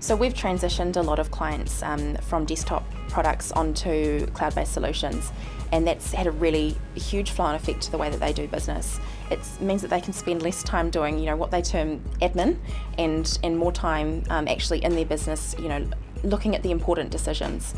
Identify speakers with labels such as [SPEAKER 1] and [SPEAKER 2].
[SPEAKER 1] So we've transitioned a lot of clients um, from desktop products onto cloud-based solutions and that's had a really huge flow-on effect to the way that they do business. It means that they can spend less time doing you know what they term admin and, and more time um, actually in their business you know looking at the important decisions.